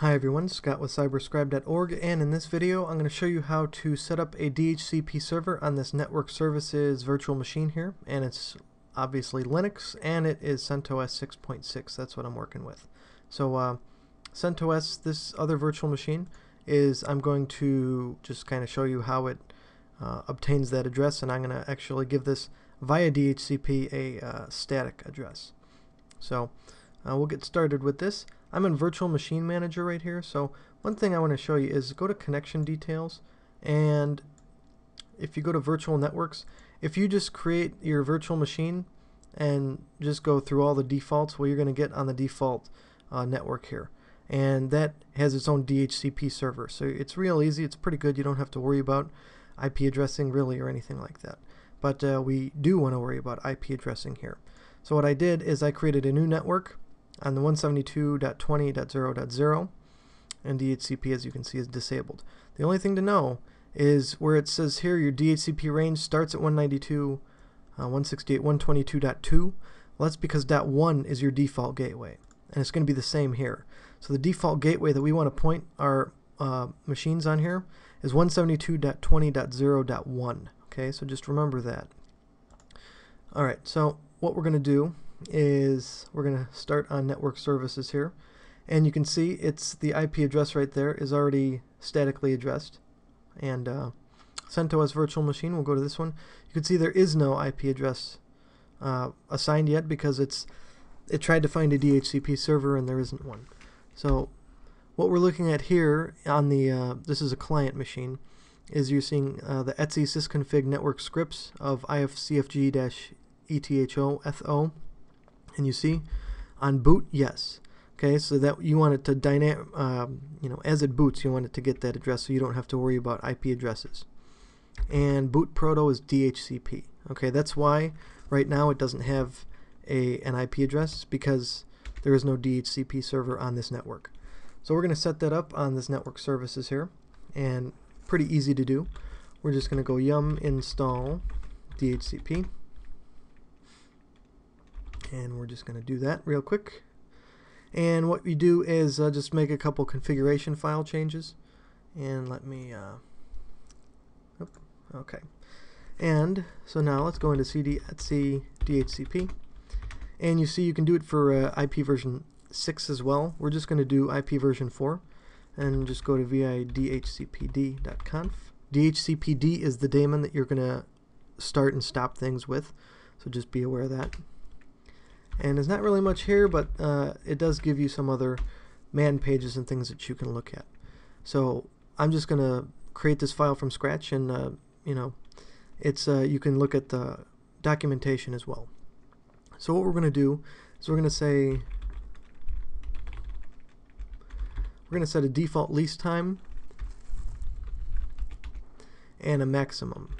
Hi everyone, Scott with cyberscribe.org and in this video I'm going to show you how to set up a DHCP server on this network services virtual machine here and it's obviously Linux and it is CentOS 6.6 that's what I'm working with. So uh, CentOS, this other virtual machine is I'm going to just kind of show you how it uh, obtains that address and I'm going to actually give this via DHCP a uh, static address. So uh, we'll get started with this. I'm in Virtual Machine Manager right here. So one thing I want to show you is go to Connection Details and if you go to Virtual Networks, if you just create your virtual machine and just go through all the defaults, well you're going to get on the default uh, network here. And that has its own DHCP server. So it's real easy. It's pretty good. You don't have to worry about IP addressing really or anything like that. But uh, we do want to worry about IP addressing here. So what I did is I created a new network on the 172.20.0.0 and DHCP as you can see is disabled. The only thing to know is where it says here your DHCP range starts at 192, uh, 168, 122.2. Well that's because .1 is your default gateway and it's going to be the same here. So the default gateway that we want to point our uh, machines on here is 172.20.0.1 okay so just remember that alright so what we're going to do is we're going to start on network services here. And you can see it's the IP address right there is already statically addressed. And uh, CentOS virtual machine we'll go to this one. You can see there is no IP address uh, assigned yet because it's it tried to find a DHCP server and there isn't one. So what we're looking at here on the uh, this is a client machine is using uh, the etc sysconfig network scripts of ifcfg-eth0 and you see on boot yes. Okay so that you want it to dynamic um, you know as it boots you want it to get that address so you don't have to worry about IP addresses. And boot proto is DHCP okay that's why right now it doesn't have a an IP address because there is no DHCP server on this network. So we're going to set that up on this network services here and pretty easy to do. We're just going to go yum install DHCP and we're just going to do that real quick. And what we do is uh, just make a couple configuration file changes. And let me uh, okay. And so now let's go into cd etc dhcp and you see you can do it for uh, IP version 6 as well. We're just going to do IP version 4 and just go to vidhcpd.conf dhcpd is the daemon that you're going to start and stop things with. So just be aware of that and there's not really much here but uh, it does give you some other man pages and things that you can look at. So I'm just gonna create this file from scratch and uh, you know it's uh, you can look at the documentation as well. So what we're gonna do is we're gonna say we're gonna set a default lease time and a maximum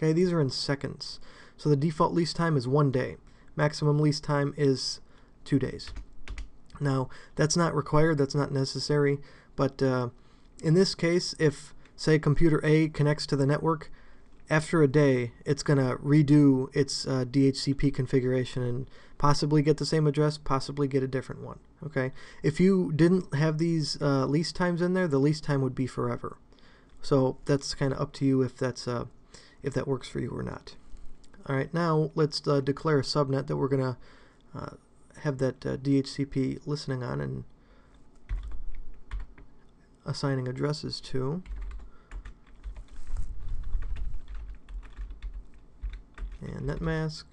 Okay, these are in seconds. So the default lease time is one day. Maximum lease time is two days. Now, that's not required, that's not necessary, but uh, in this case, if, say, computer A connects to the network, after a day, it's going to redo its uh, DHCP configuration and possibly get the same address, possibly get a different one. Okay, If you didn't have these uh, lease times in there, the lease time would be forever. So that's kind of up to you if that's uh, if that works for you or not. Alright, now let's uh, declare a subnet that we're going to uh, have that uh, DHCP listening on and assigning addresses to. And netmask.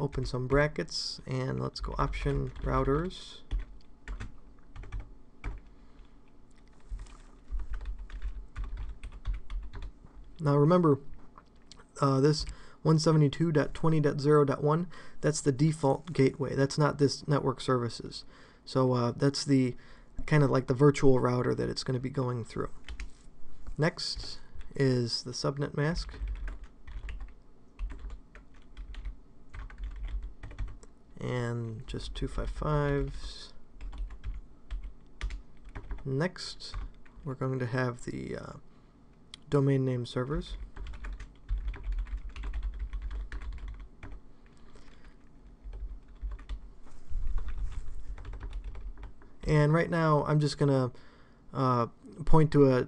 Open some brackets and let's go option routers. Now remember, uh, this 172.20.0.1, that's the default gateway. That's not this network services. So uh, that's the kind of like the virtual router that it's going to be going through. Next is the subnet mask. And just 255s. Next, we're going to have the uh, domain name servers. And right now, I'm just gonna uh, point to a,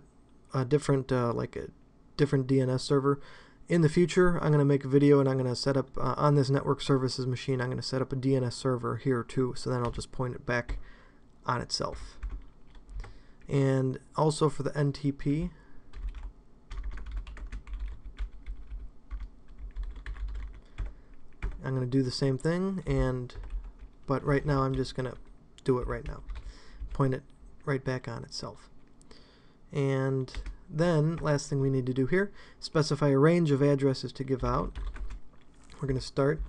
a different, uh, like a different DNS server. In the future, I'm gonna make a video and I'm gonna set up uh, on this network services machine. I'm gonna set up a DNS server here too. So then I'll just point it back on itself. And also for the NTP, I'm going to do the same thing and but right now I'm just going to do it right now point it right back on itself. And then, last thing we need to do here, specify a range of addresses to give out. We're going to start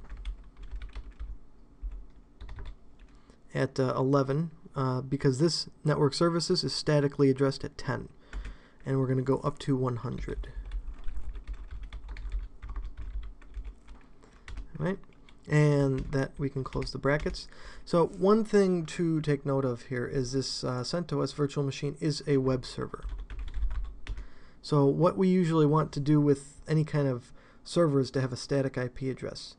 at uh, 11 uh, because this network services is statically addressed at 10 and we're going to go up to 100. Right and that we can close the brackets. So one thing to take note of here is this uh, CentOS virtual machine is a web server. So what we usually want to do with any kind of server is to have a static IP address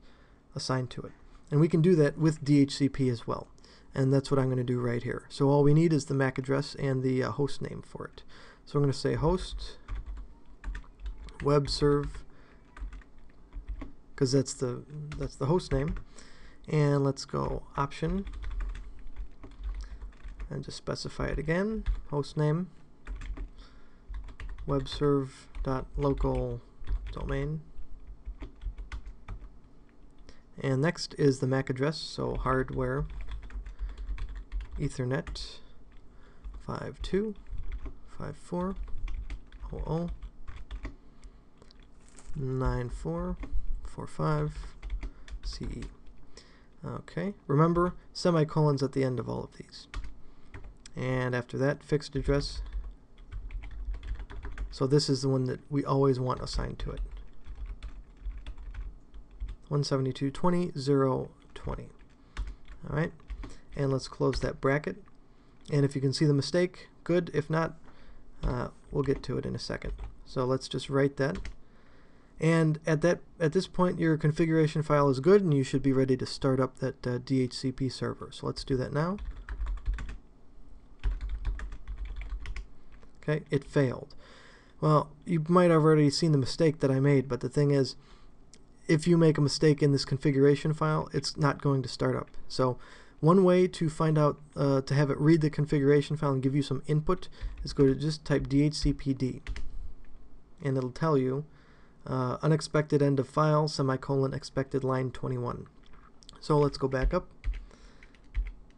assigned to it. And we can do that with DHCP as well. And that's what I'm going to do right here. So all we need is the MAC address and the uh, host name for it. So I'm going to say host web serve because that's the that's the host name. And let's go option and just specify it again. Host name webserve.local domain. And next is the MAC address so hardware ethernet 52540094 45 CE. Okay, remember semicolons at the end of all of these. And after that, fixed address. So this is the one that we always want assigned to it. 172.20.0.20. Alright, and let's close that bracket. And if you can see the mistake, good. If not, uh, we'll get to it in a second. So let's just write that. And at that at this point, your configuration file is good, and you should be ready to start up that uh, DHCP server. So let's do that now. Okay, it failed. Well, you might have already seen the mistake that I made, but the thing is, if you make a mistake in this configuration file, it's not going to start up. So one way to find out, uh, to have it read the configuration file and give you some input is go to just type DHCPD. And it'll tell you uh, unexpected end of file, semicolon, expected line 21. So let's go back up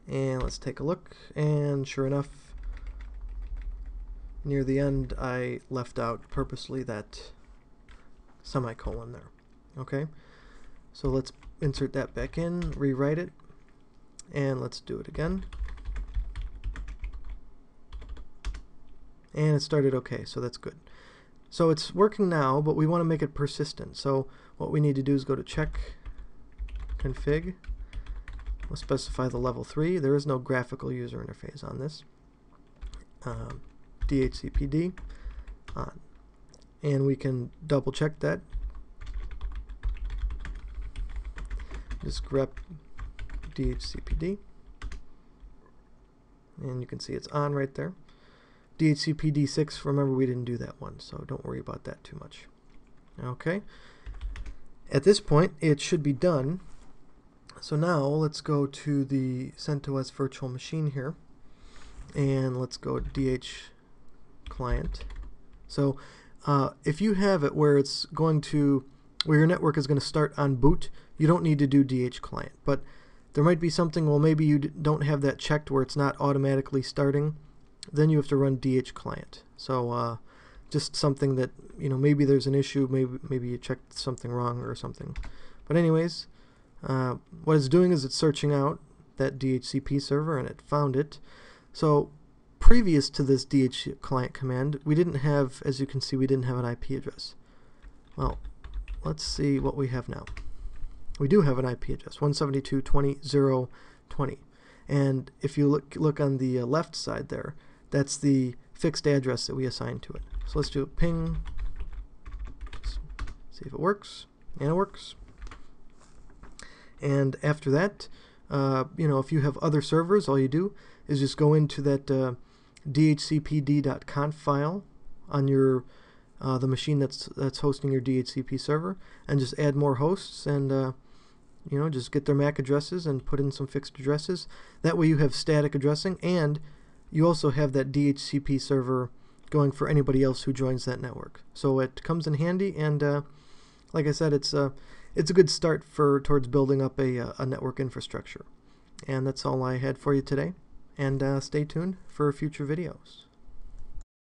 and let's take a look and sure enough near the end I left out purposely that semicolon there okay? So let's insert that back in rewrite it and let's do it again. And it started okay so that's good so it's working now, but we want to make it persistent. So what we need to do is go to check config. We'll specify the level 3. There is no graphical user interface on this. Um, DHCPD on. And we can double check that. Just grep DHCPD. And you can see it's on right there. DHCP-D6, remember we didn't do that one, so don't worry about that too much. Okay. At this point, it should be done. So now let's go to the CentOS virtual machine here, and let's go DH client. So uh, if you have it where it's going to, where your network is going to start on boot, you don't need to do DH client. But there might be something, well maybe you don't have that checked where it's not automatically starting then you have to run DH client. So uh, just something that you know maybe there's an issue, maybe maybe you checked something wrong or something. But anyways, uh, what it's doing is it's searching out that DHCP server and it found it. So previous to this DH client command, we didn't have, as you can see, we didn't have an IP address. Well, let's see what we have now. We do have an IP address, 172.20.0.20. And if you look look on the uh, left side there, that's the fixed address that we assign to it. So let's do a ping, see if it works, and it works. And after that, uh, you know, if you have other servers, all you do is just go into that uh, dhcpd.conf file on your uh, the machine that's that's hosting your DHCP server, and just add more hosts and uh, you know just get their MAC addresses and put in some fixed addresses. That way you have static addressing, and you also have that DHCP server going for anybody else who joins that network. So it comes in handy, and uh, like I said, it's a it's a good start for towards building up a, uh, a network infrastructure. And that's all I had for you today. And uh, stay tuned for future videos.